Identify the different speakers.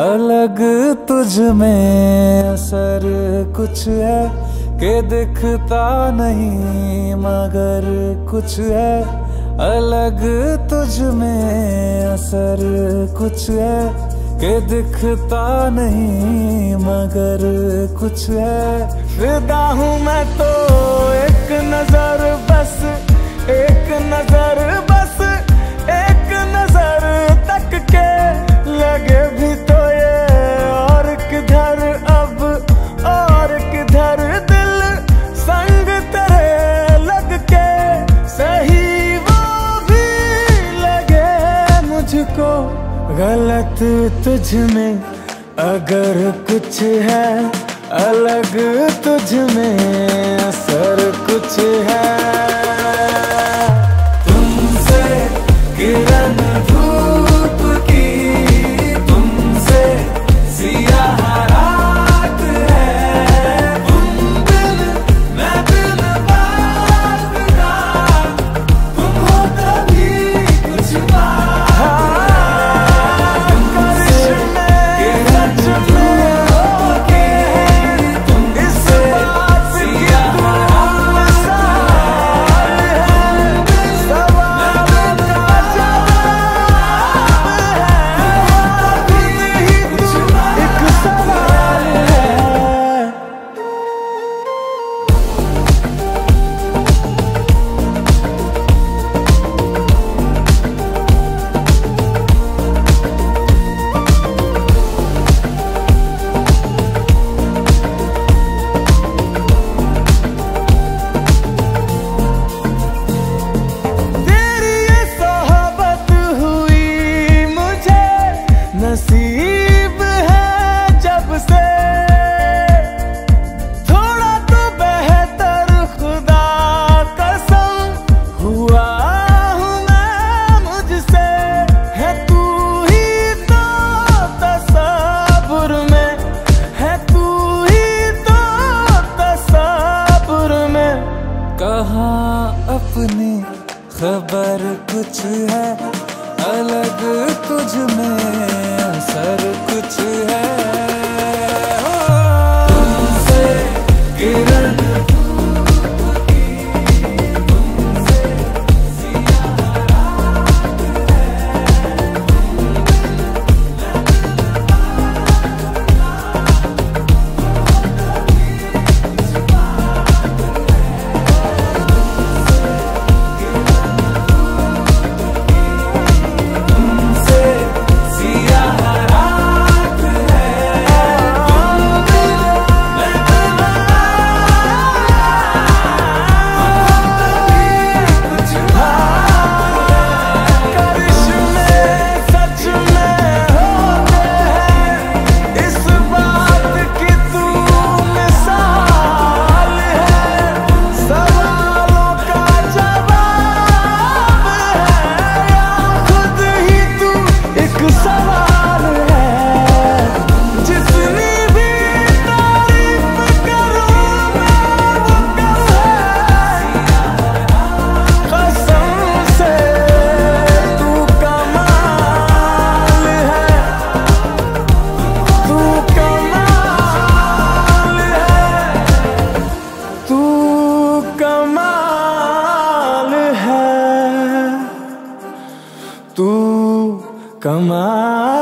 Speaker 1: अलग तुझ में असर कुछ है के दिखता नहीं, मगर कुछ है। अलग तुझ में असर कुछ है के दिखता नहीं, मगर कुछ है। फिदा हूँ मैं तो एक नज़र बस, एक नज़र गलत तुझ में अगर कुछ है अलग तुझ में असर कुछ है। नसीब है जब से। थोड़ा तो बेहतर खुदा कसम हुआ हूँ मैं मुझसे। है तू ही तो तसब्बुर में। है तू ही तो तसब्बुर में। कहाँ अपनी खबर कुछ है? अलग तुझ में असर कुछ है हो। तू कमाल